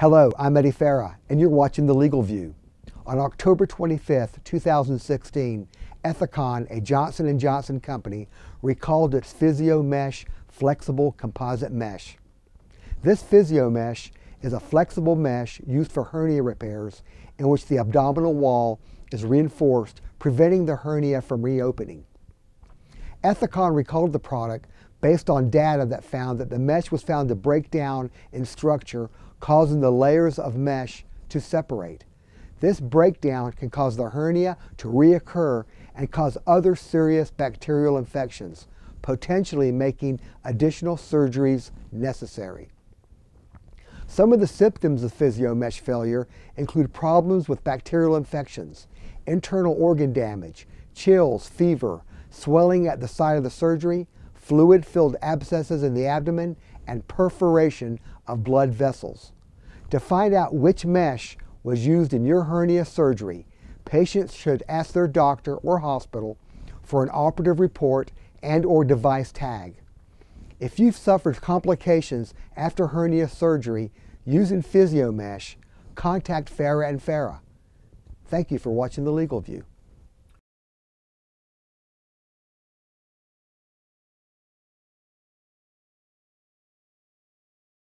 Hello, I'm Eddie Farah, and you're watching The Legal View. On October 25, 2016, Ethicon, a Johnson & Johnson company, recalled its PhysioMesh flexible composite mesh. This PhysioMesh is a flexible mesh used for hernia repairs in which the abdominal wall is reinforced, preventing the hernia from reopening. Ethicon recalled the product based on data that found that the mesh was found to break down in structure, causing the layers of mesh to separate. This breakdown can cause the hernia to reoccur and cause other serious bacterial infections, potentially making additional surgeries necessary. Some of the symptoms of PhysioMesh failure include problems with bacterial infections, internal organ damage, chills, fever, swelling at the site of the surgery, fluid filled abscesses in the abdomen, and perforation of blood vessels. To find out which mesh was used in your hernia surgery, patients should ask their doctor or hospital for an operative report and or device tag. If you've suffered complications after hernia surgery using PhysioMesh, contact Farah and Farah. Thank you for watching The Legal View.